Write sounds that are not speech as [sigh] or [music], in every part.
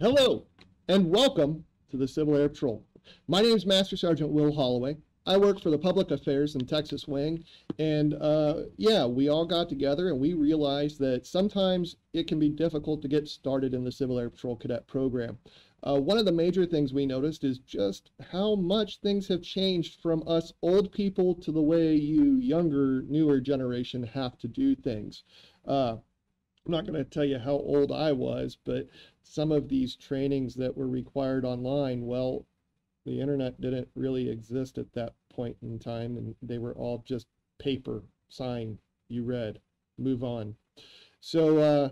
Hello, and welcome to the Civil Air Patrol. My name is Master Sergeant Will Holloway. I work for the Public Affairs and Texas Wing, and uh, yeah, we all got together and we realized that sometimes it can be difficult to get started in the Civil Air Patrol Cadet program. Uh, one of the major things we noticed is just how much things have changed from us old people to the way you younger, newer generation have to do things. Uh, I'm not going to tell you how old I was, but some of these trainings that were required online, well, the internet didn't really exist at that point in time, and they were all just paper, sign, you read, move on. So, uh,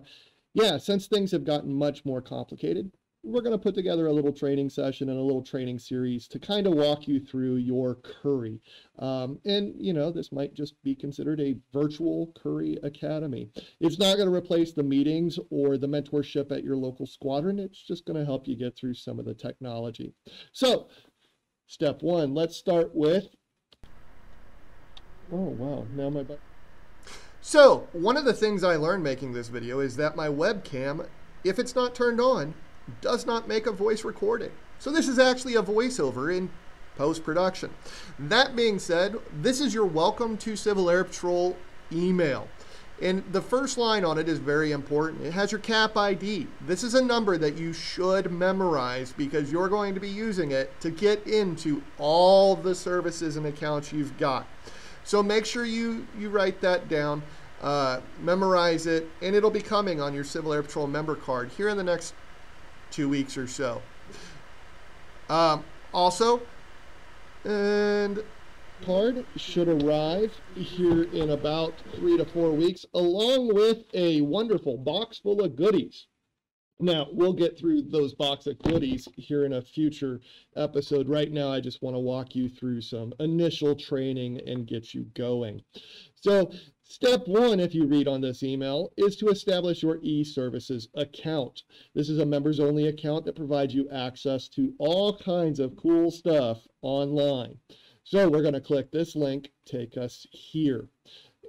yeah, since things have gotten much more complicated, we're going to put together a little training session and a little training series to kind of walk you through your Curry. Um, and, you know, this might just be considered a virtual Curry Academy. It's not going to replace the meetings or the mentorship at your local squadron. It's just going to help you get through some of the technology. So, step one, let's start with. Oh, wow. Now my. So, one of the things I learned making this video is that my webcam, if it's not turned on, does not make a voice recording. So this is actually a voiceover in post-production. That being said, this is your welcome to Civil Air Patrol email. And the first line on it is very important. It has your CAP ID. This is a number that you should memorize because you're going to be using it to get into all the services and accounts you've got. So make sure you, you write that down, uh, memorize it, and it'll be coming on your Civil Air Patrol member card here in the next two weeks or so. Um, also, and card should arrive here in about three to four weeks, along with a wonderful box full of goodies. Now, we'll get through those box of goodies here in a future episode. Right now, I just want to walk you through some initial training and get you going. So, Step one, if you read on this email, is to establish your e-services account. This is a members only account that provides you access to all kinds of cool stuff online. So we're going to click this link, take us here.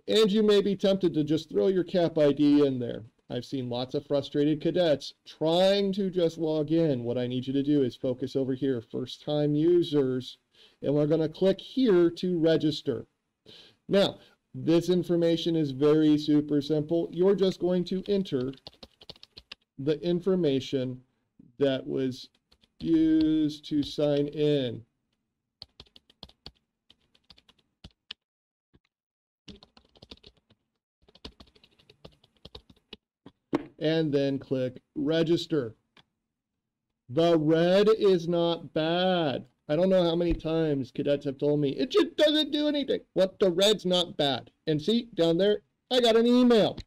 And you may be tempted to just throw your CAP ID in there. I've seen lots of frustrated cadets trying to just log in. What I need you to do is focus over here, first time users, and we're going to click here to register. Now, this information is very super simple. You're just going to enter the information that was used to sign in. And then click register. The red is not bad. I don't know how many times cadets have told me, it just doesn't do anything. What the red's not bad. And see, down there, I got an email.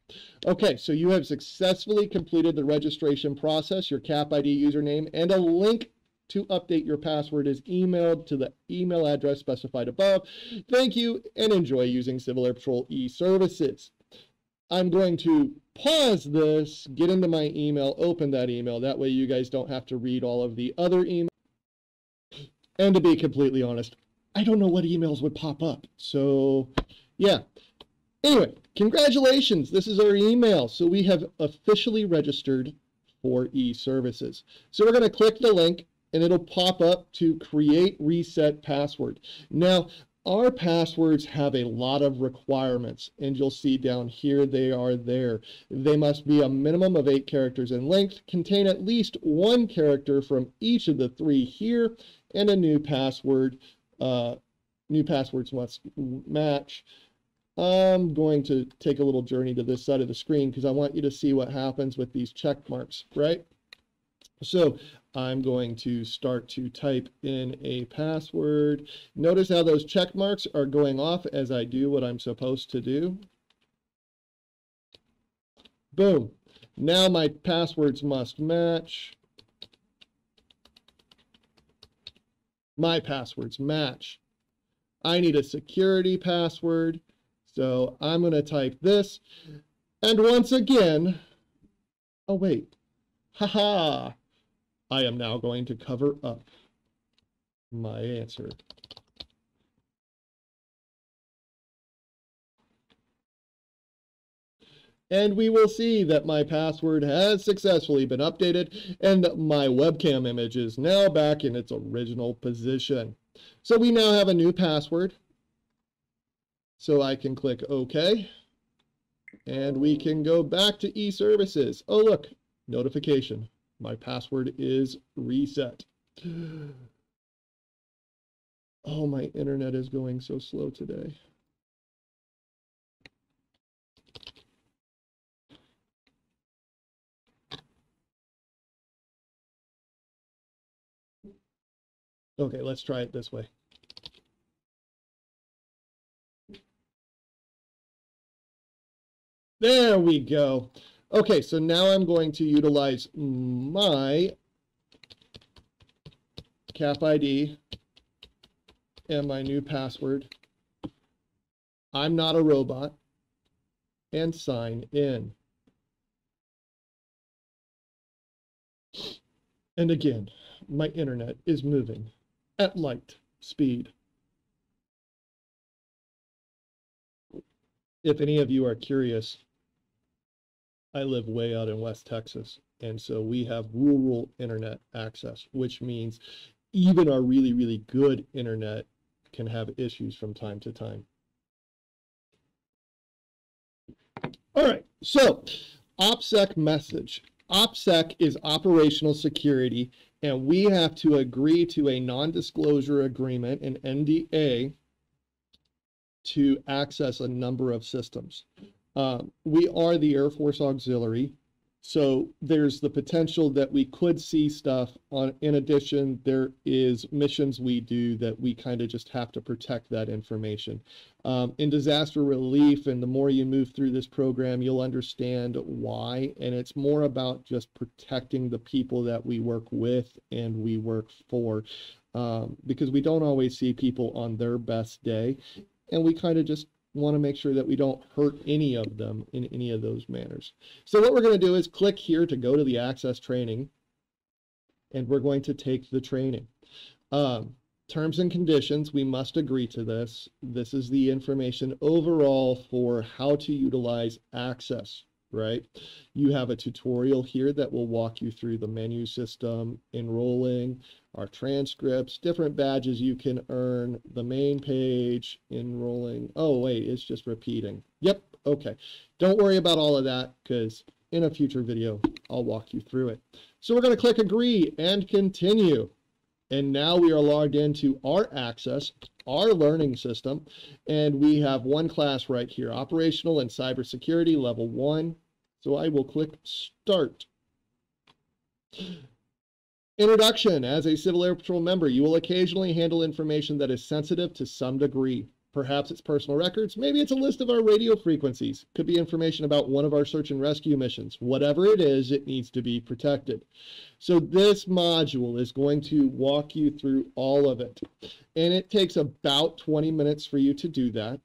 Okay, so you have successfully completed the registration process. Your CAP ID username and a link to update your password is emailed to the email address specified above. Thank you and enjoy using Civil Air Patrol e-services. I'm going to pause this, get into my email, open that email. That way you guys don't have to read all of the other emails. And to be completely honest, I don't know what emails would pop up. So, yeah. Anyway, congratulations. This is our email. So we have officially registered for e-services. So we're going to click the link and it'll pop up to create reset password. Now, our passwords have a lot of requirements and you'll see down here they are there. They must be a minimum of eight characters in length, contain at least one character from each of the three here, and a new password. Uh, new passwords must match. I'm going to take a little journey to this side of the screen because I want you to see what happens with these check marks, right? So I'm going to start to type in a password. Notice how those check marks are going off as I do what I'm supposed to do. Boom. Now my passwords must match. My passwords match. I need a security password. So I'm going to type this. And once again, oh wait, haha, I am now going to cover up my answer. And we will see that my password has successfully been updated and my webcam image is now back in its original position. So we now have a new password. So I can click OK. And we can go back to eServices. Oh, look, notification. My password is reset. [gasps] Oh, my internet is going so slow today. Okay, let's try it this way. There we go. Okay, so now I'm going to utilize my cap ID and my new password. I'm not a robot and sign in. And again, my internet is moving at light speed. If any of you are curious, I live way out in West Texas, and so we have rural internet access, which means even our really, really good internet can have issues from time to time. All right, so OPSEC message. OPSEC is operational security, and we have to agree to a non-disclosure agreement, an NDA, to access a number of systems. Um, we are the Air Force Auxiliary, so there's the potential that we could see stuff on. In addition, there is missions we do that we kind of just have to protect that information. Um, in disaster relief, and the more you move through this program, you'll understand why. And it's more about just protecting the people that we work with and we work for, um, because we don't always see people on their best day, and we kind of just want to make sure that we don't hurt any of them in any of those manners. So what we're going to do is click here to go to the AXIS training, and we're going to take the training. Um, terms and conditions, we must agree to this. This is the information overall for how to utilize AXIS, right? You have a tutorial here that will walk you through the menu system, enrolling, our transcripts, different badges you can earn, the main page, enrolling. Oh, wait, it's just repeating. Yep, okay. Don't worry about all of that because in a future video, I'll walk you through it. So we're going to click agree and continue. And now we are logged into our AXIS, our learning system, and we have one class right here, operational and cybersecurity level one. So I will click start. Introduction. As a Civil Air Patrol member, you will occasionally handle information that is sensitive to some degree. Perhaps it's personal records. Maybe it's a list of our radio frequencies. Could be information about one of our search and rescue missions. Whatever it is, it needs to be protected. So this module is going to walk you through all of it. And it takes about 20 minutes for you to do that.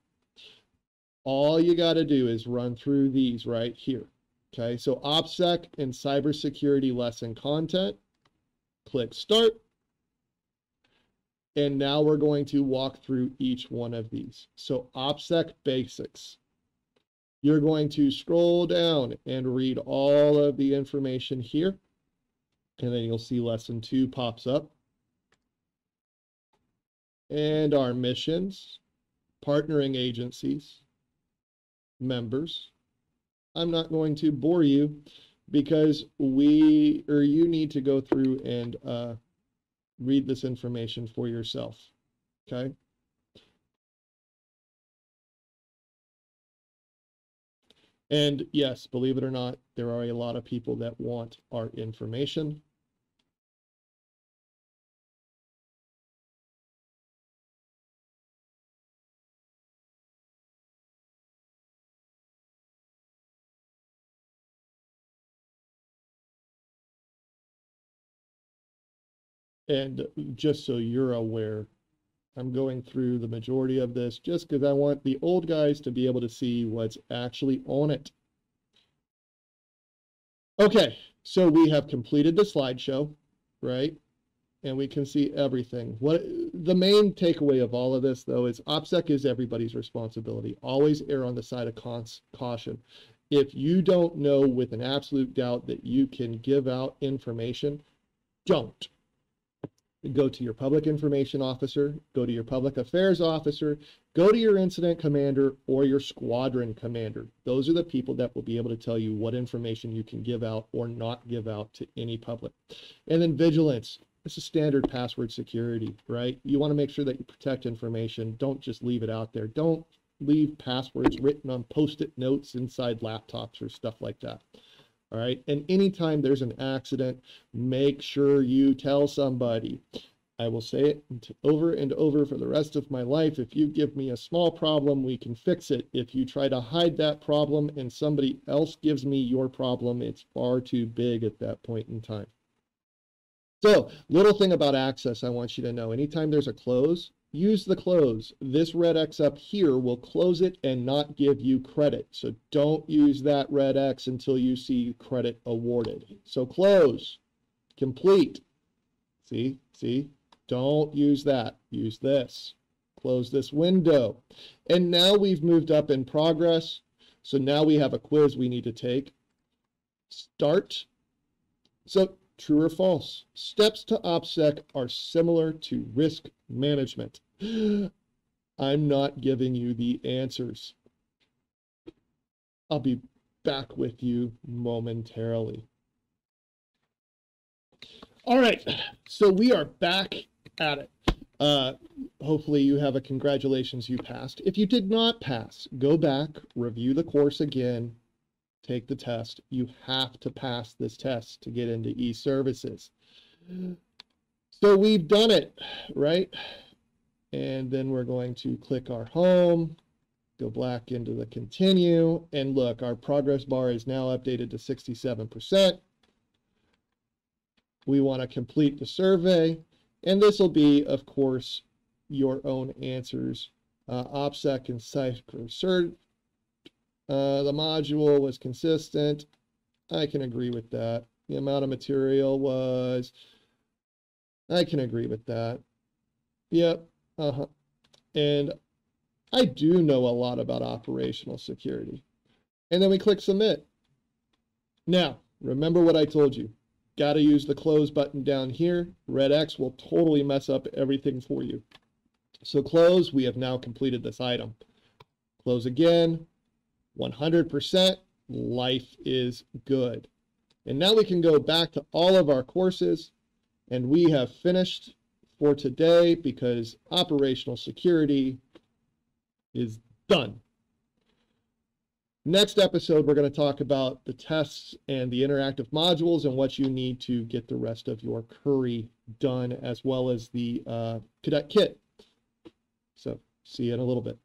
All you got to do is run through these right here. Okay, so OPSEC and cybersecurity lesson content click start. And now we're going to walk through each one of these. So OPSEC basics. You're going to scroll down and read all of the information here. And then you'll see lesson two pops up. And our missions, partnering agencies, members. I'm not going to bore you because we or you need to go through and uh, read this information for yourself. Okay. And yes, believe it or not, there are a lot of people that want our information. And just so you're aware, I'm going through the majority of this just because I want the old guys to be able to see what's actually on it. Okay, so we have completed the slideshow, right? And we can see everything. What the main takeaway of all of this, though, is OPSEC is everybody's responsibility. Always err on the side of caution. if you don't know with an absolute doubt that you can give out information, don't. Go to your public information officer, go to your public affairs officer, go to your incident commander or your squadron commander. Those are the people that will be able to tell you what information you can give out or not give out to any public. And then vigilance. This is standard password security, right? You want to make sure that you protect information. Don't just leave it out there. Don't leave passwords written on post-it notes inside laptops or stuff like that. All right. And anytime there's an accident, make sure you tell somebody. I will say it over and over for the rest of my life. If you give me a small problem, we can fix it. If you try to hide that problem and somebody else gives me your problem, it's far too big at that point in time. So, little thing about AXIS I want you to know. Anytime there's a close, use the close. This red X up here will close it and not give you credit. So don't use that red X until you see credit awarded. So close, complete. See, see, don't use that. Use this. Close this window. And now we've moved up in progress. So now we have a quiz we need to take. Start. So true or false? Steps to OPSEC are similar to risk management. [gasps] I'm not giving you the answers. I'll be back with you momentarily. All right, so we are back at it. Uh, hopefully you have a congratulations you passed. If you did not pass, go back, review the course again, take the test. You have to pass this test to get into e-services. So we've done it, right? And then we're going to click our home, go back into the continue, and look, our progress bar is now updated to 67%. We want to complete the survey, and this will be, of course, your own answers. Uh, OPSEC and Cypher. Uh, the module was consistent. I can agree with that. The amount of material was, I can agree with that. Yep, uh-huh. And I do know a lot about operational security. And then we click submit. Now, remember what I told you. Got to use the close button down here. Red X will totally mess up everything for you. So close, we have now completed this item. Close again, 100%, life is good. And now we can go back to all of our courses and we have finished for today because operational security is done. Next episode, we're going to talk about the tests and the interactive modules and what you need to get the rest of your curry done, as well as the uh, cadet kit. So see you in a little bit.